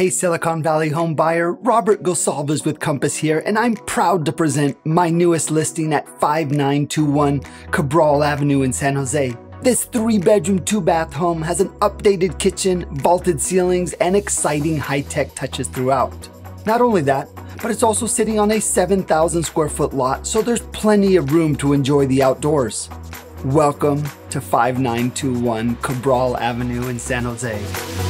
Hey Silicon Valley home buyer, Robert Gosalvez with Compass here, and I'm proud to present my newest listing at 5921 Cabral Avenue in San Jose. This three bedroom, two bath home has an updated kitchen, vaulted ceilings, and exciting high tech touches throughout. Not only that, but it's also sitting on a 7,000 square foot lot, so there's plenty of room to enjoy the outdoors. Welcome to 5921 Cabral Avenue in San Jose.